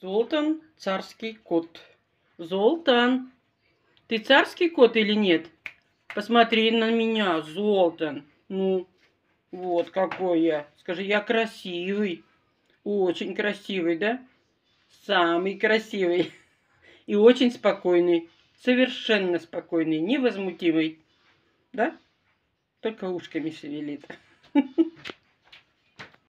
Золтан – царский кот. Золтан, ты царский кот или нет? Посмотри на меня, Золтан. Ну, вот какой я. Скажи, я красивый. Очень красивый, да? Самый красивый. И очень спокойный. Совершенно спокойный, невозмутимый. Да? Только ушками шевелит.